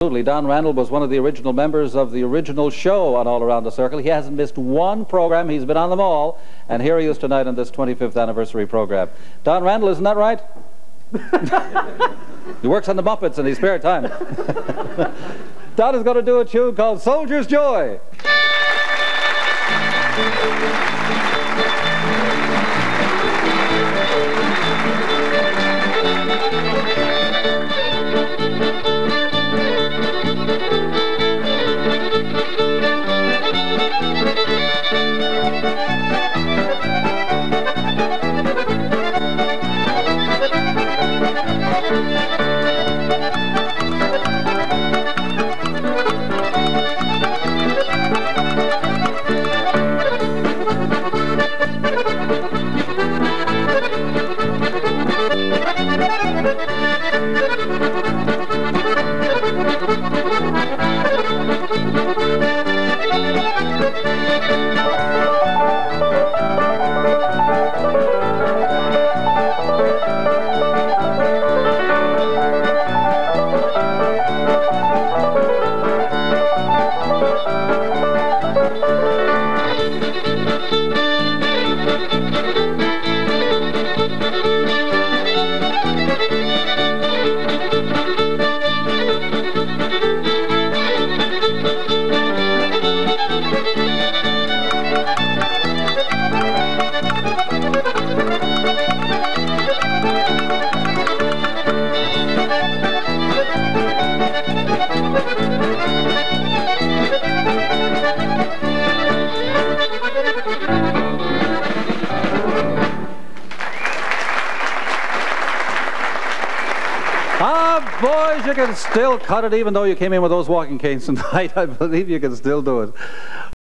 Absolutely. Don Randell was one of the original members of the original show on All Around the Circle. He hasn't missed one program. He's been on them all. And here he is tonight on this 25th anniversary program. Don Randell, isn't that right? he works on the Muppets in his spare time. Don is going to do a tune called Soldier's Joy. Boys, you can still cut it even though you came in with those walking canes tonight. I believe you can still do it.